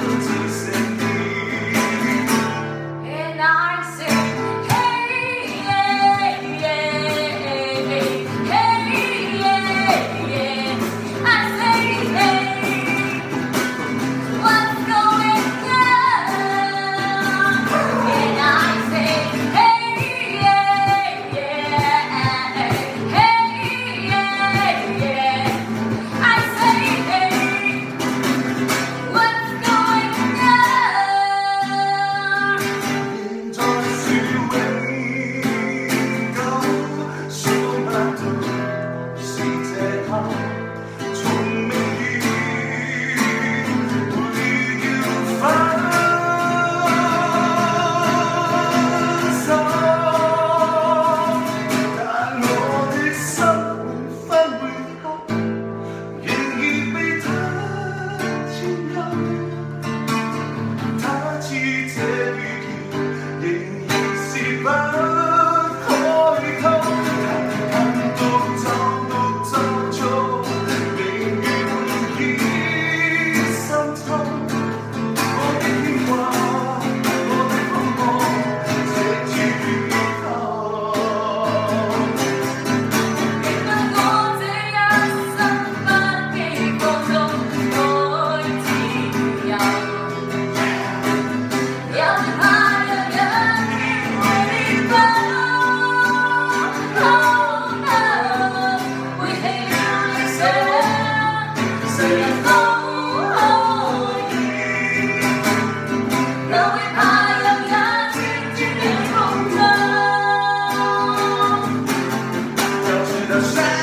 to the. the sound.